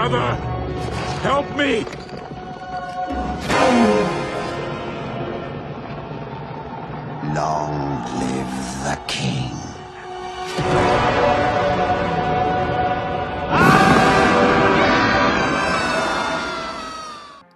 Brother, help me! Long live the king.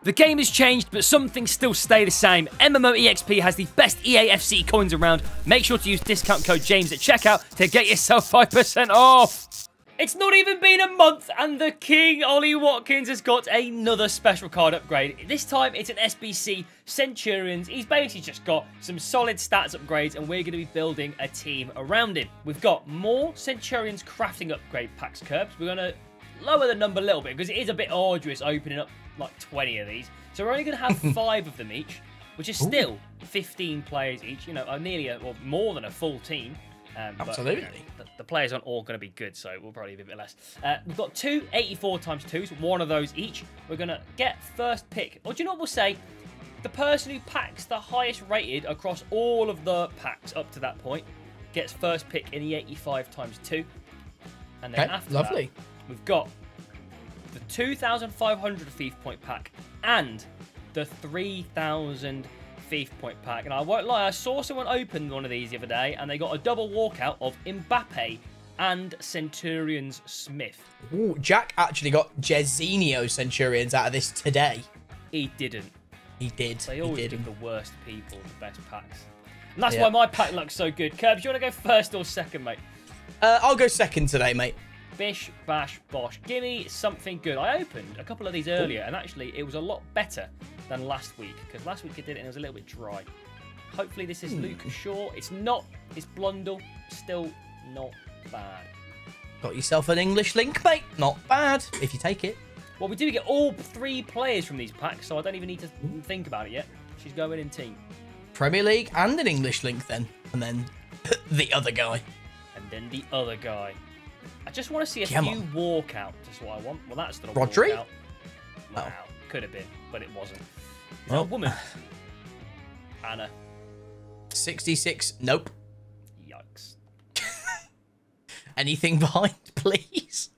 The game has changed, but some things still stay the same. MMOEXP has the best EAFC coins around. Make sure to use discount code James at checkout to get yourself 5% off. It's not even been a month, and the King, Ollie Watkins, has got another special card upgrade. This time, it's an SBC Centurions. He's basically just got some solid stats upgrades, and we're going to be building a team around him. We've got more Centurions crafting upgrade packs, Kirbz. We're going to lower the number a little bit, because it is a bit arduous opening up like 20 of these. So we're only going to have five of them each, which is still 15 players each. You know, uh, nearly a, or more than a full team. Um, Absolutely. the, the players aren't all going to be good, so we'll probably be a bit less. Uh, we've got two 84 times twos, one of those each. We're going to get first pick. Or do you know what we'll say? The person who packs the highest rated across all of the packs up to that point gets first pick in the 85 times two. And then Okay, after lovely. that, we've got the 2,500 FIFA point pack and the 3,000 FIFA point pack. And I won't lie, I saw someone open one of these the other day and they got a double walkout of Mbappe and Centurions Smith. Ooh, Jack actually got Jairzinho Centurions out of this today. He didn't. He did. They he always did. give the worst people the best packs. And that's Yeah. why my pack looks so good. Kirbz, do you want to go first or second, mate? Uh, I'll go second today, mate. Bish, bash, bosh. Give me something good. I opened a couple of these earlier, and actually, it was a lot better than last week because last week I did it and it was a little bit dry. Hopefully, this is hmm. Luke Shaw. It's not. It's Blundell. Still not bad. Got yourself an English link, mate. Not bad if you take it. Well, we do get all three players from these packs, so I don't even need to think about it yet. She's going in team. Premier League and an English link then, and then the other guy. And then the other guy. I just want to see a Come few on. walkouts. That's what I want. Well, that's not a Rodri? walkout. Oh. Wow. Oh. Could have been, but it wasn't. Is that a woman? Anna. 66. Nope. Yikes. Anything behind, please.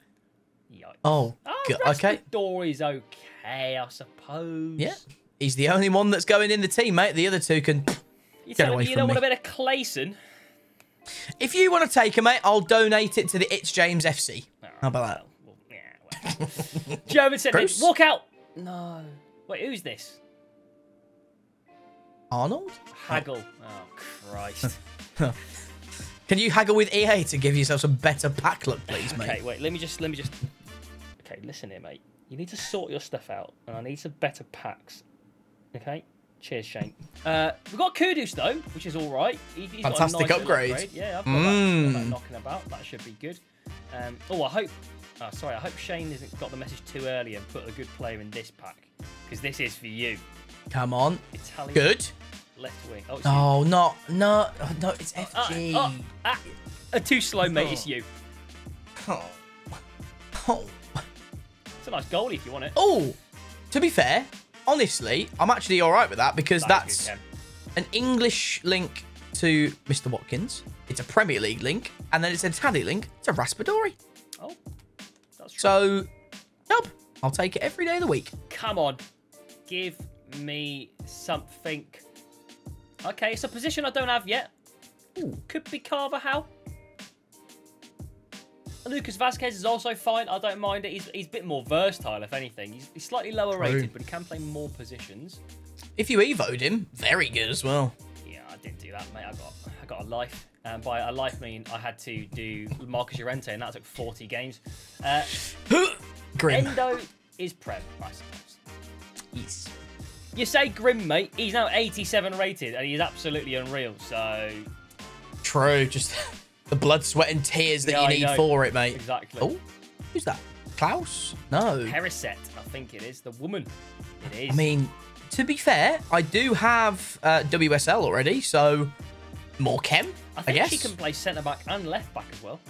Yikes. Oh, Oh, okay. Door is okay, I suppose. Yeah. He's the only one that's going in the team, mate. The other two can. You Get away me you don't want a bit of Clayson? If you want to take him, mate, I'll donate it to the It's James FC. How about that? Well, yeah, well. German said, walk out. No. Wait, who's this? Arnold? Haggle. Oh, Christ. Can you haggle with EA to give yourself some better pack luck, please, mate? Okay, wait. Let me just. Let me just. Okay, listen here, mate. You need to sort your stuff out, and I need some better packs. Okay. Cheers, Shane. Uh, we've got Kudus though, which is all right. He, he's Fantastic got a nice little upgrade. Yeah, I've got, that, got that Mm. knocking about. That should be good. Um, oh, I hope. Oh, sorry. I hope Shane hasn't got the message too early and put a good player in this pack because this is for you. Come on. Italian Good. left wing. Oh. Oh, not, no, oh, no, it's Ah, FG. ah, ah. Uh, too slow, mate. It's you. Oh. Oh. It's a nice goalie if you want it. Oh, to be fair, honestly, I'm actually all right with that because That that's good, an English link to Mr. Watkins. It's a Premier League link, and then it's an Italian link to Raspadori. That's true. So, dub. I'll take it every day of the week. Come on. Give me something. Okay, it's a position I don't have yet. Could be Carvajal. Lucas Vasquez is also fine. I don't mind it. He's, he's a bit more versatile, if anything. He's, he's slightly lower True. rated, but he can play more positions. If you evoed him, very good as well. Yeah, I didn't do that, mate. I got I got a life. And by a life, mean I had to do Marcos Llorente, and that took 40 games. Uh, Grim. Endo is Prem, I suppose. Yes. You say grim, mate. He's now 87 rated, and he's absolutely unreal. So True. Just the blood, sweat, and tears that Yeah, you need for it, mate. exactly. Oh, who's that? Klaus? No. Perisset, I think it is the woman. It is. I mean, to be fair, I do have uh, WSL already, so more chem, I I, think guess. she can play centre back and left back as well.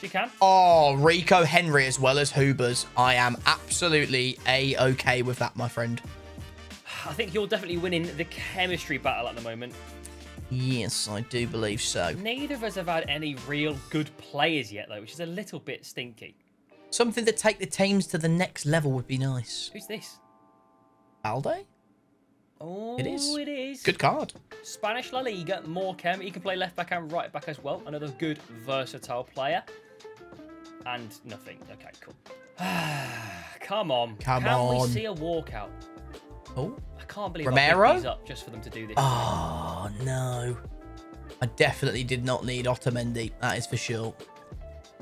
She can. Oh, Rico Henry as well as Hubers. I am absolutely a okay with that, my friend. I think you're definitely winning the chemistry battle at the moment. Yes, I do believe so. Neither of us have had any real good players yet, though, which is a little bit stinky. Something to take the teams to the next level would be nice. Who's this? Alde? Oh, It is. Oh, it is. Good card. Spanish La Liga, Morecambe. He can play left back and right back as well. Another good, versatile player. And nothing. Okay, cool. Come on. Come can we see a walkout? Oh. I can't believe Romero? I up just for them to do this. Oh, no. I definitely did not need Otamendi. That is for sure.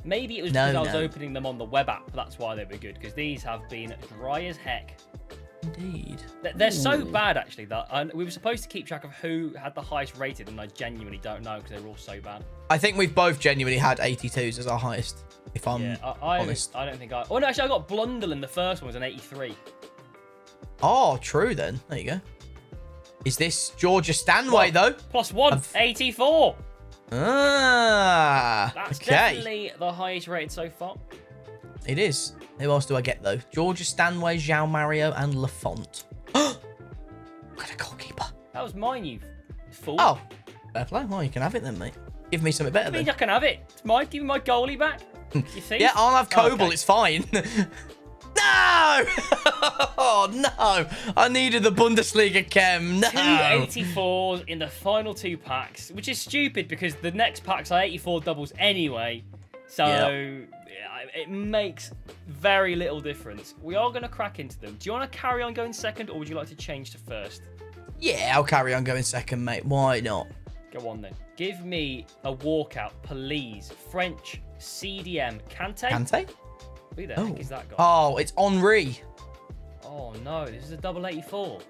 Maybe it was No, because I was opening them on the web app. That's why they were good. Because these have been dry as heck. Indeed. They're- They're so bad, actually, that I, we were supposed to keep track of who had the highest rated, and I genuinely don't know because they were all so bad. I think we've both genuinely had 82s as our highest, if I'm yeah, I, I, honest. I don't think I. Oh no, actually, I got Blundell in the first one was an 83. Oh, true then. There you go. Is this Georgia Stanway, though? Plus one, I've- 84. Ah, That's okay. definitely the highest rated so far. It is. Who else do I get, though? Georgia Stanway, João Mario, and Lafont. got a goalkeeper. That was mine, you fool. Oh, fair play. Well, you can have it then, mate. Give me something better I mean, then. I can have it. It's mine. Give me my goalie back. Hmm. You see? Yeah, I'll have Oh, Kobel. okay. It's fine. no! oh, no. I needed the Bundesliga chem. No. Two 84s in the final two packs, which is stupid because the next packs are 84 doubles anyway. So yeah, it makes very little difference. We are going to crack into them. Do you want to carry on going second or would you like to change to first? Yeah, I'll carry on going second, mate. Why not? Go on then. Give me a walkout, please. French CDM Kante. Kante? Who the Oh. heck is that guy? Oh, it's Henry. Oh no, this is a double 84.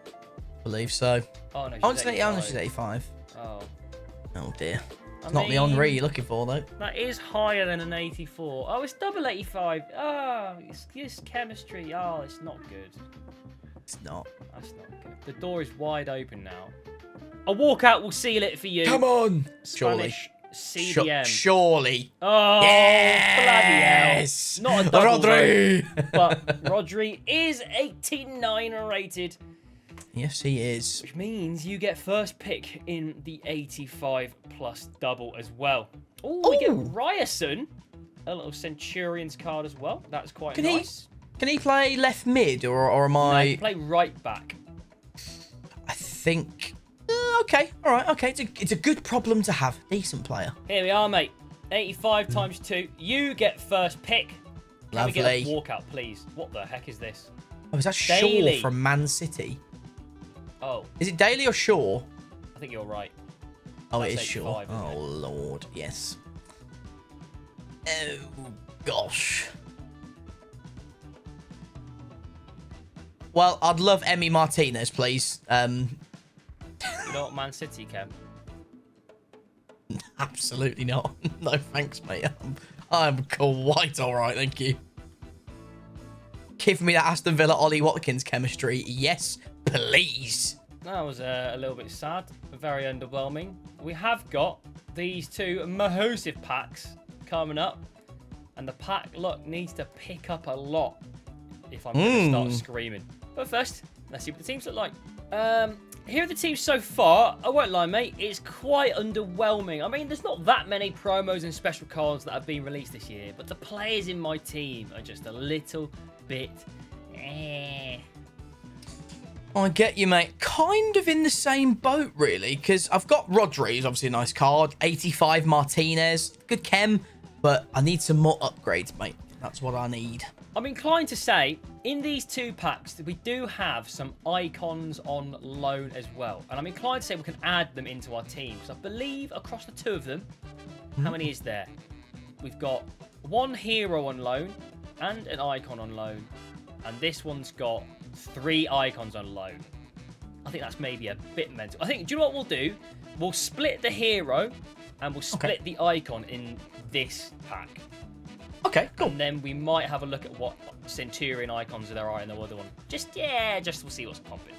believe so. Oh no, she's Oh, it's 80, oh, no, 85. she's 85. Oh, Oh, dear. I It's not the mean, Henry you're looking for, though. That is higher than an 84. Oh, it's double 85. Oh, it's just chemistry. Oh, it's not good. It's not. That's not good. The door is wide open now. A walkout will seal it for you. Come on. Surely. Spanish Su- CDM. surely. oh, Yes. bloody hell. Not a double, Rodri. But Rodri is 89 rated, yes, he is. which means you get first pick in the 85 plus double as well. Oh, we get Ryerson, a little Centurions card as well. That's quite Can he- nice. Can he play left mid, or, or am I? play right back. I think. Uh, okay, all right, okay. It's a, it's a good problem to have. Decent player. Here we are, mate. 85 times 2. You get first pick. Can we get a Lovely. walkout, please? What the heck is this? Oh, is that Daly. Shaw from Man City? Oh, Is it Daly or Shaw? I think you're right. Oh, it That's is Shaw. 85, isn't Oh, Lord, yes. Oh, gosh. Well, I'd love Emi Martinez, please. Um, You know what Man City can? absolutely not. no, thanks, mate. I'm, I'm quite all right, thank you. Give me that Aston Villa Ollie Watkins chemistry. Yes, please. That was uh, a little bit sad. Very underwhelming. We have got these two Mahosive packs coming up. And the pack, look, needs to pick up a lot if I'm going to start Mm. screaming. But first, let's see what the teams look like. Um, here are the teams so far. I won't lie, mate. It's quite underwhelming. I mean, there's not that many promos and special cards that have been released this year, but the players in my team are just a little bit. Eh. I get you, mate. Kind of in the same boat, really, because I've got Rodri, who's obviously a nice card. 85 Martinez, good chem, but I need some more upgrades, mate. That's what I need. I'm inclined to say in these two packs that we do have some icons on loan as well. And I'm inclined to say we can add them into our team. Because I believe across the two of them, how many is there? We've got one hero on loan and an icon on loan. And this one's got three icons on loan. I think that's maybe a bit mental. I think, do you know what we'll do? We'll split the hero and we'll split the icon in this pack. Okay, cool. And then we might have a look at what Centurion icons there are in the other one. Just, yeah, just we'll see what's popping.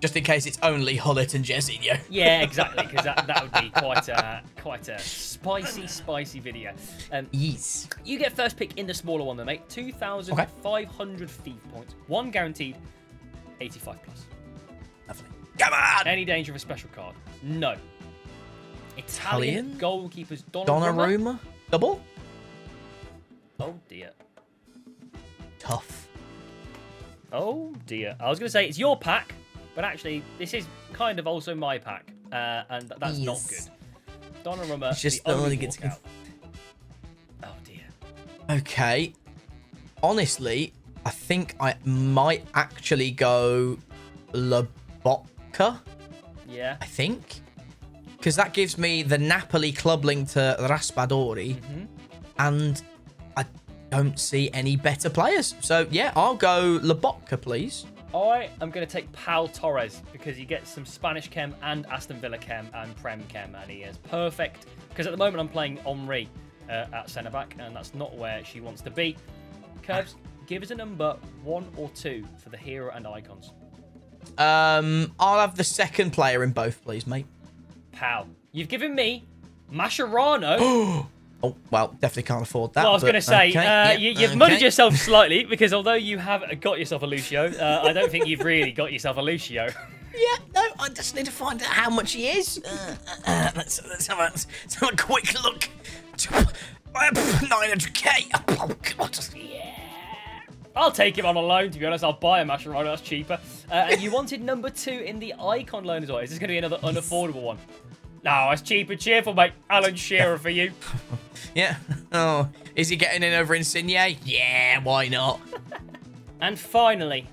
Just in case it's only Gullit and Jairzinho. Yeah, exactly, because that, that would be quite a, quite a spicy, spicy video. Um, Yes. you get first pick in the smaller one, though, mate. 2,500 FIFA points. One guaranteed, 85 plus. Lovely. Come on! Any danger of a special card? No. Italian, Italian? goalkeepers Donnarumma. Donnarumma? Double? Oh dear. tough. Oh dear. I was going to say it's your pack, but actually this is kind of also my pack, uh, and th- that's not Yes. good. Donnarumma, It's just the the only gets walkout. Oh dear. Okay. Honestly, I think I might actually go Lobotka. Yeah. I think. Because that gives me the Napoli club link to Raspadori. Mm-hmm. And I don't see any better players. So, yeah, I'll go Lobotka, please. I am going to take Pau Torres because he gets some Spanish chem and Aston Villa chem and Prem chem, and he is perfect. Because at the moment I'm playing Henry uh, at centre back, and that's not where she wants to be. Kirbz, give us a number one or two for the hero and icons. Um, I'll have the second player in both, please, mate. Pal, you've given me Mascherano. Oh, well, definitely can't afford that. Well, I was going to say, okay, uh, yeah, you, you've okay. muddied yourself slightly because although you have got yourself a Lucio, uh, I don't think you've really got yourself a Lucio. Yeah, no, I just need to find out how much he is. Uh, uh, let's, let's, have a, let's have a quick look. 900k. Oh, God. I'll take him on a loan, to be honest. I'll buy a Mascherano, that's cheaper. Uh, and you wanted number two in the icon loan as well. Is this going to be another unaffordable one? No, it's cheap and cheerful, mate. Alan Shearer for you. Yeah. Oh, is he getting in over Insigne? Eh? Yeah, why not? And finally,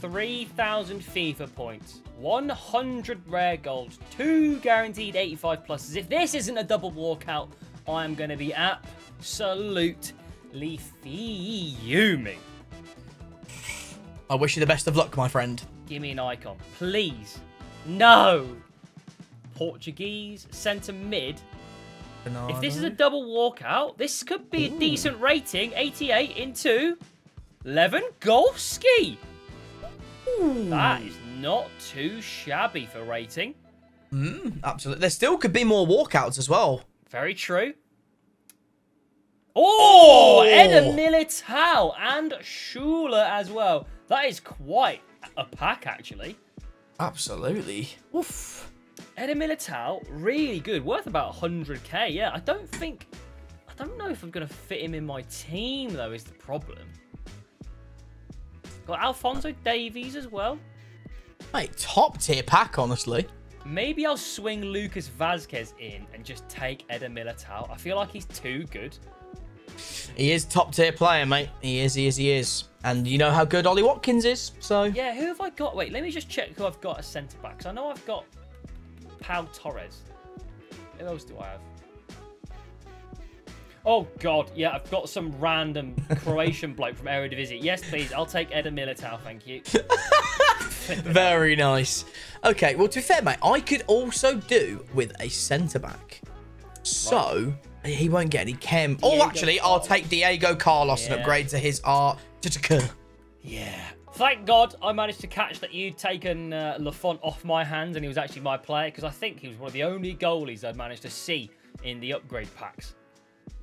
3,000 FIFA points, 100 rare gold, two guaranteed 85 pluses. If this isn't a double walkout, I'm going to be absolutely fuming. I wish you the best of luck, my friend. Give me an icon, please. No. Portuguese centre mid. If this is a double walkout, this could be a decent rating. 88 into Lewandowski. That is not too shabby for rating. Hmm, absolutely. There still could be more walkouts as well. Very true. Oh, Oh! Eder Militao and Schuler as well. That is quite a pack, actually. Absolutely. Oof. Eder Militao, really good. Worth about 100k. Yeah, I don't think... I don't know if I'm going to fit him in my team, though, is the problem. Got Alphonso Davies as well. Mate, top tier pack, honestly. Maybe I'll swing Lucas Vazquez in and just take Eder Militao. I feel like he's too good. He is top tier player, mate. He is, he is, he is. And you know how good Ollie Watkins is, so. Yeah, who have I got? Wait, let me just check who I've got as centre backs. I know I've got Pau Torres. Who else do I have? Oh God, yeah, I've got some random Croatian bloke from Eredivisie. Yes, please, I'll take Eder Militao, thank you. Very nice. Okay, well, to be fair, mate, I could also do with a centre back. So, he won't get any chem. Oh, Diego actually, I'll take Diego Carlos and upgrade to his art. Thank God I managed to catch that you'd taken uh, Lafont off my hands and he was actually my player because I think he was one of the only goalies I'd managed to see in the upgrade packs.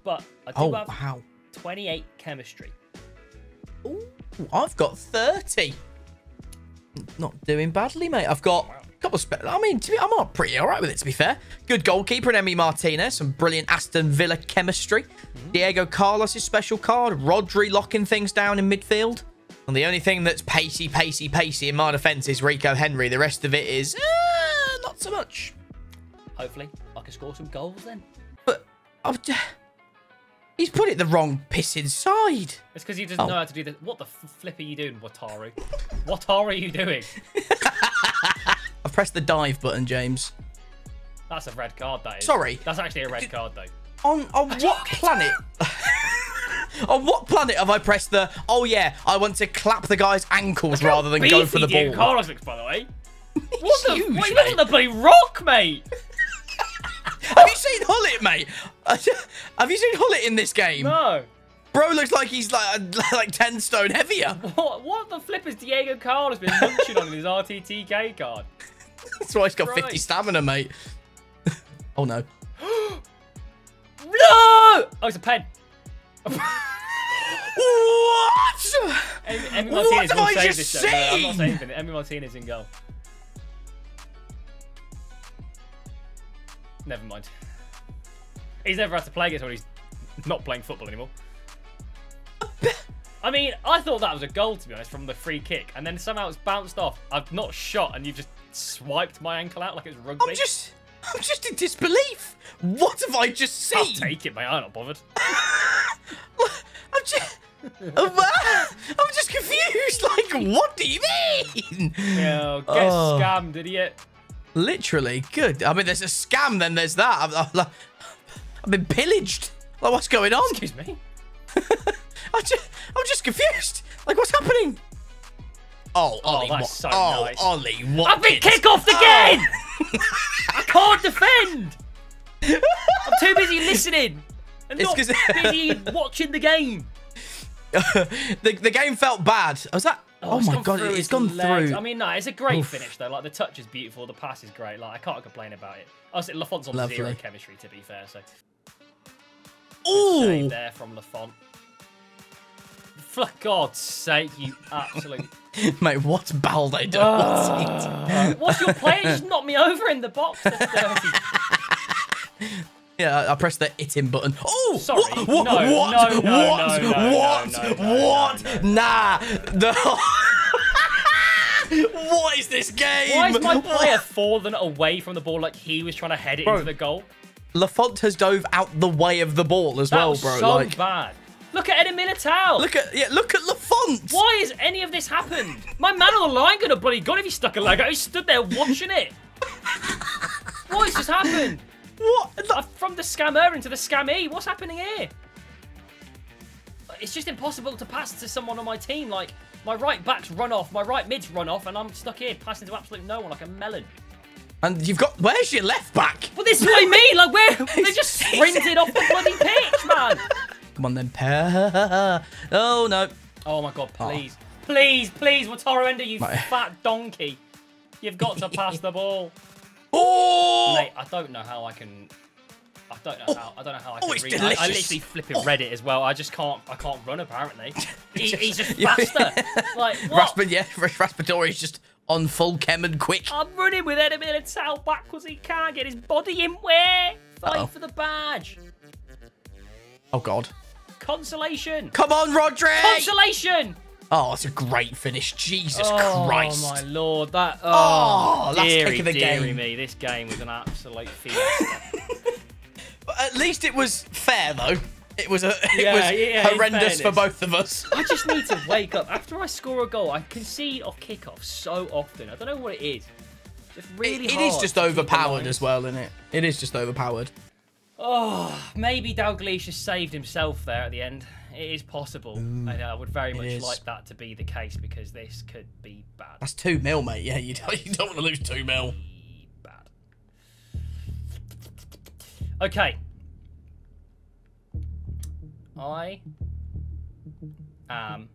But I do Oh, have wow. 28 chemistry. Ooh, I've got 30. Not doing badly, mate. I've got a couple of I mean, to be, I'm not pretty all right with it, to be fair. Good goalkeeper in Emi Martinez. Some brilliant Aston Villa chemistry. Diego Carlos' special card. Rodri locking things down in midfield. And the only thing that's pacey, pacey, pacey in my defence is Rico Henry. The rest of it is uh, not so much. Hopefully, I can score some goals then. But I've, he's put it the wrong piss inside. It's because he doesn't Oh. know how to do this. What the flip are you doing, Wataru? what are you doing? I've pressed the dive button, James. That's a red card, that is. Sorry. That's actually a red card, though. On on what planet? on what planet have I pressed the? Oh yeah, I want to clap the guy's ankles rather than go for the ball. Carlos looks, by the way. What the? huge, what, looks mate. like the bloody rock, mate. Have you seen Gullit, mate? have you seen Gullit in this game? No. Bro looks like he's like like ten stone heavier. What, what the flip has Diego Carlos been munching on in his RTTK card? That's why he's got 50 stamina, mate. oh no. No! Oh, it's a pen. What? Emi What will I save just this. No, I'm not saving it. Emi Martinez in goal. Never mind. He's never had to play against when he's not playing football anymore. I mean, I thought that was a goal, to be honest, from the free kick. And then somehow it's bounced off. I've not shot, and you've just swiped my ankle out like it was rugby. I'm just, I'm just in disbelief. What have I just seen? I'll take it, mate. I'm not bothered. I'm just, I'm I'm just confused. Like, what do you mean? Yeah, get Oh. scammed, idiot. Literally, good. I mean, there's a scam, then there's that. I've, I've, I've been pillaged. Like, what's going on? Excuse me. I just, I'm just confused. Like, what's happening? Oh, oh Ollie, that's what? so oh, nice. Ollie, what? I've been kicked off oh. again! I can't defend! I'm too busy listening and It's not busy watching the game. the, the game felt bad. Was that? Oh, it's my god, through it's gone legs. through. I mean, no, it's a great finish though. Like the touch is beautiful, the pass is great. Like I can't complain about it. I was Lafont's on Lovely. zero chemistry to be fair, so Ooh, there from Lafont. For God's sake, you absolute. mate, what's Balde doing? What's he Uh, what's your player just knocked me over in the box? Yeah, I pressed the hit him button. Oh, Sorry. What? What? No, what? no, no, what? what? Nah. The. what is this game? Why is my player fallen away from the ball like he was trying to head it Bro, into the goal? Lafont has dove out the way of the ball as That well, bro. so like, bad. Look at Eddie Militao. look at yeah, look at Lafont. Why has any of this happened? My man on the line could have bloody gone if he stuck a leg out. He stood there watching it. what has just happened? What? Uh, From the scammer into the scammy. What's happening here? It's just impossible to pass to someone on my team. Like, my right back's run off, my right mid's run off, and I'm stuck here passing to absolute no one like a melon. And you've got where's your left back? Well, this is what I mean. Like, where they just sprinted off the bloody pitch, man. Come on then. Oh no. Oh my god, please. Please, please, Wataru Endo, you fat donkey. You've got to pass the ball. Oh. Mate, I don't know how I can I don't know oh. how I don't know how I Oh, can it's read. I, I literally flipping read it oh. as well. I just can't I can't run apparently. He, he's just faster. like what? Raspa, yeah, Raspadori's just on full chem and quick. I'm running with Eddie Militao backwards. He can't get his body in where? Fight Uh-oh. for the badge. Oh god. Consolation. Come on, Rodri! Consolation. Oh, that's a great finish. Jesus Oh Christ. Oh, my lord, that oh, Oh, last dearie, kick of the game. me. This game was an absolute fiesta. At least it was fair though. It was a it Yeah, was yeah, horrendous for both of us. I just need to wake up. After I score a goal, I concede off kickoff so often. I don't know what it is. Just really it is hard just to keep the overpowered as well, isn't it? It is just overpowered. Oh, maybe Dalglish has saved himself there at the end. It is possible. and I would very much like that to be the case because this could be bad. That's two mil, mate. Yeah, you don't, you don't want to lose two mil. Bad. Okay. I am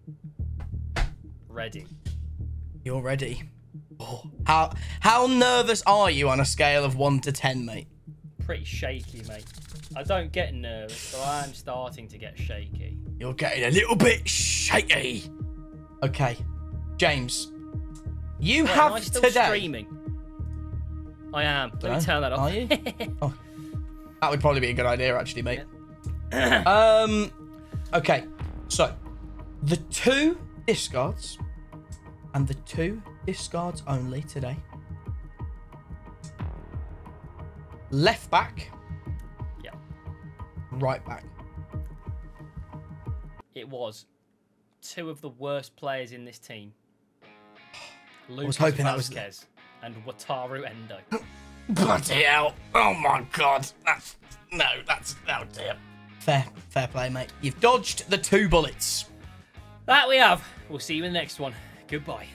ready. You're ready. Oh, how how nervous are you on a scale of one to ten, mate? Pretty shaky, mate. I don't get nervous, but I am starting to get shaky. You're getting a little bit shaky. Okay, James, you Wait, have am I still today. streaming? I am. Let me Dunno. turn that off. Are you? oh, that would probably be a good idea, actually, mate. um, okay. So, the two discards and the two discards only today. Left back, yeah, right back. It was two of the worst players in this team. Lucas was hoping that was- Vasquez and Wataru Endo. Bloody hell! Oh my god! That's no, that's oh dear. Fair, fair play, mate. You've dodged the two bullets. That we have. We'll see you in the next one. Goodbye.